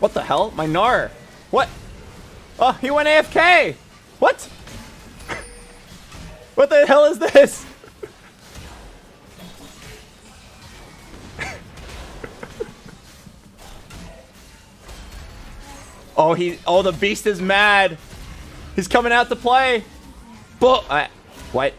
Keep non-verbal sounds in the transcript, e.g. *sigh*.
What the hell? My Gnar. What? Oh, he went AFK. What? *laughs* What the hell is this? *laughs* oh, he. Oh, the beast is mad. He's coming out to play. But, what?